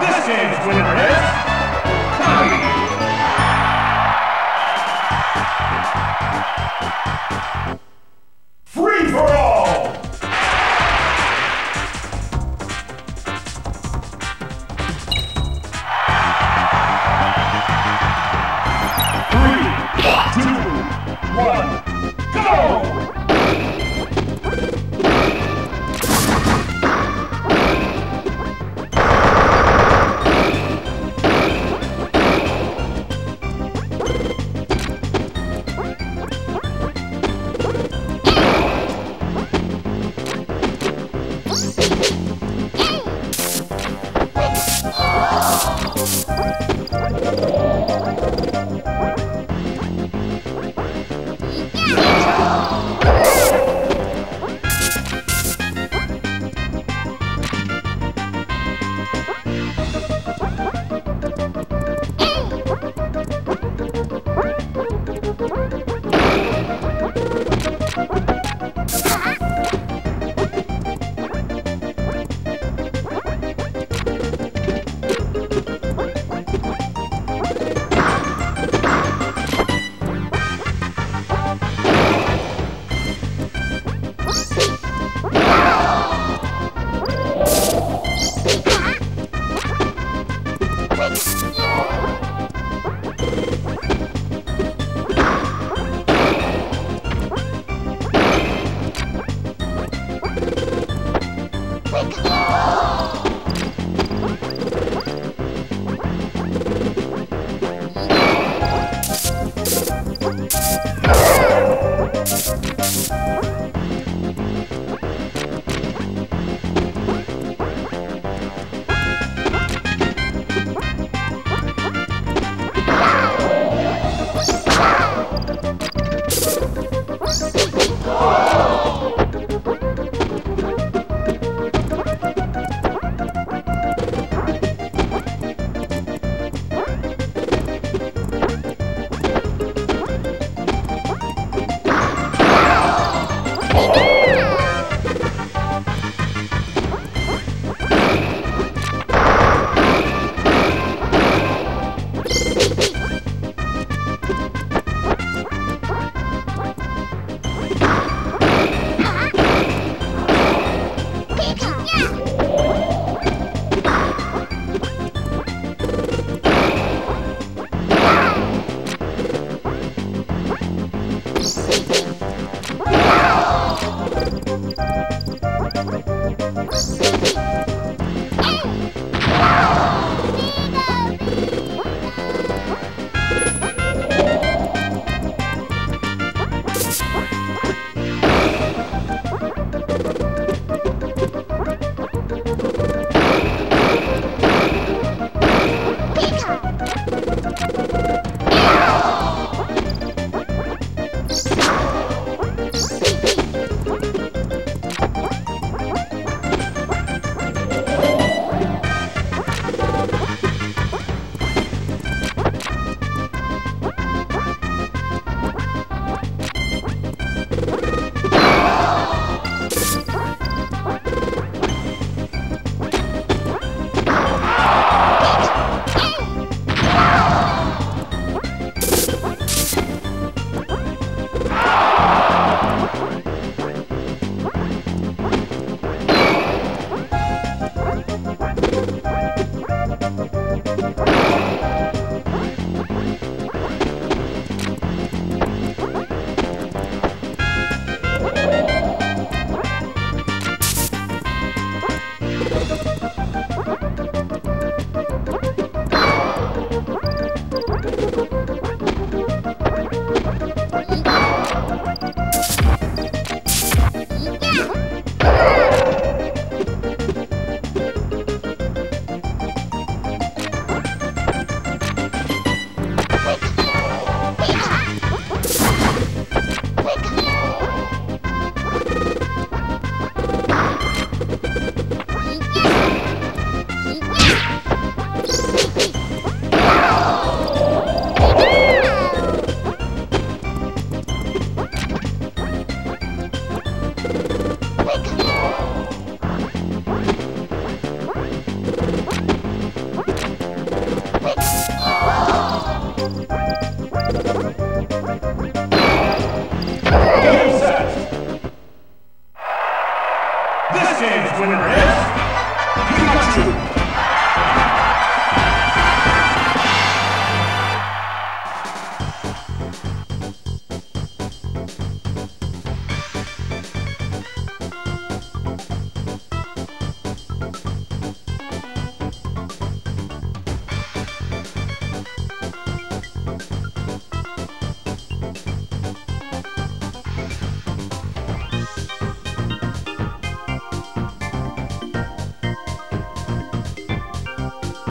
This game's winner is Tommy.